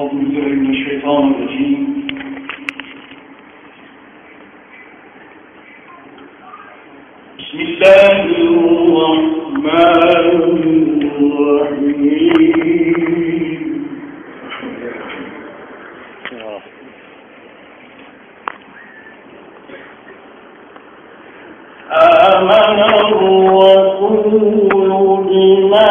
أعوذ بالله من الشيطان الرجيم. بسم الله الرحمن الرحيم. آمن الرسول بما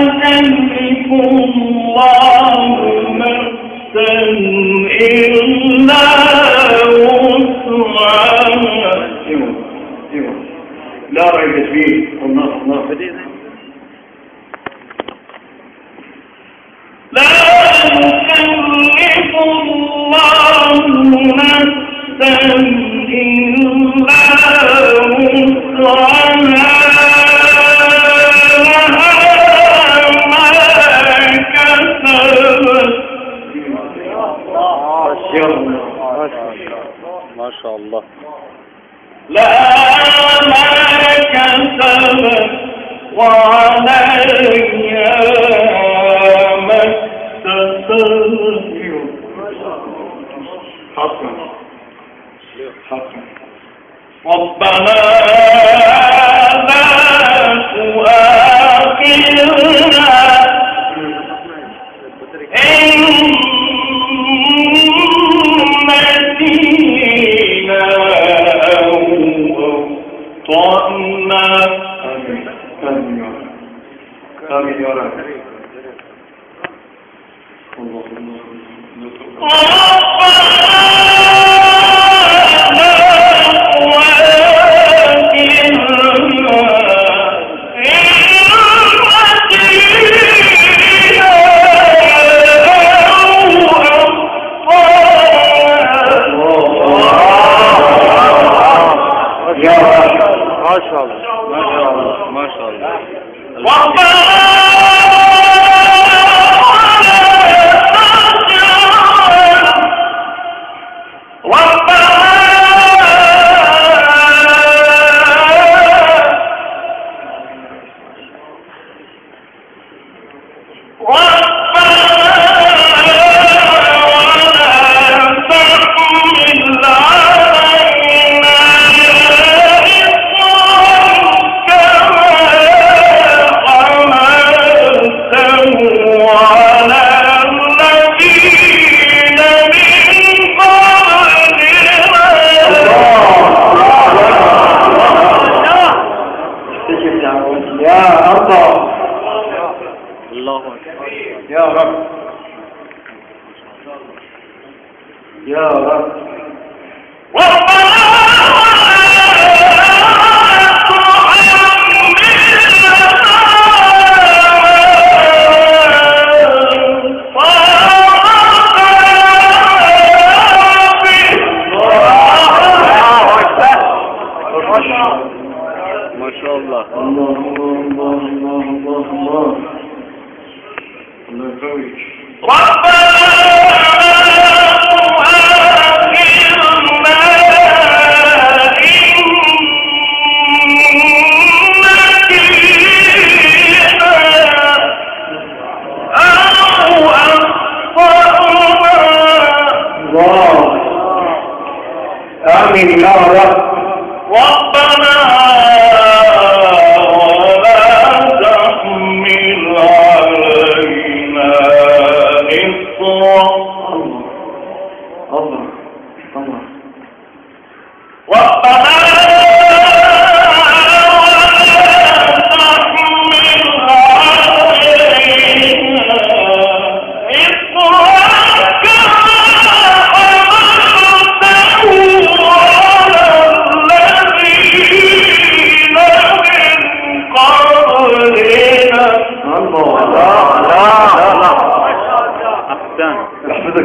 يكلف الله نفسا إلا وسعها لا ريب فيه الله الله لا يكلف الله نفسا إلا وسعها. لا ما كسبت وعليها ما اكتسبت حقا حقا ربنا آمين يا رب الله ربنا Ya Rab آمين يا رب. ربنا ولا تحمل علينا إصرا الله الله. ربنا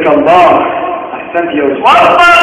يحفظك الله أحسنت يا أستاذ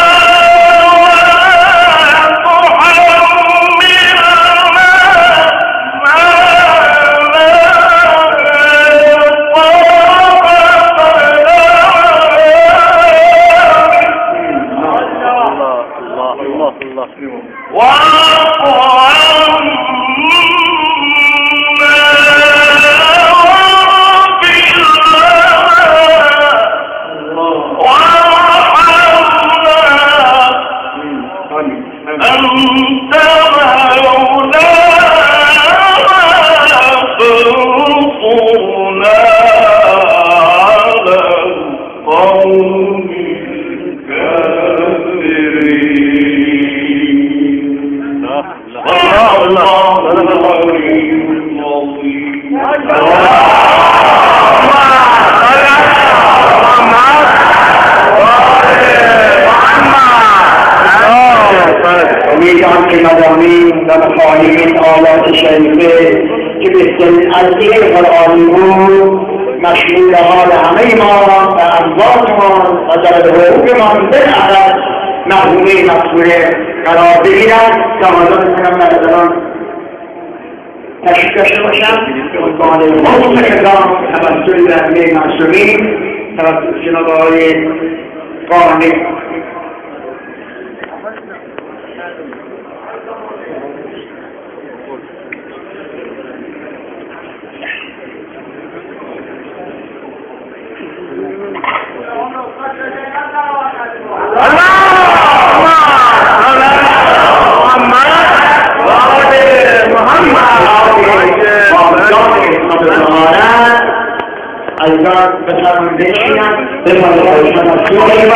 ويجعل في مضامين ومفاهيم آلات شریفه که از این قرآنی بود مشمول حال همه ما و امواتمان و در حقوقمان بالعدد محرومه مقصوره قرار بگیرد. تا حالا بتونم برادران تشریف داشته باشم به عنوان موضوع کلام توسل رحمه معصومین توسط جناب آقای verdad, la de la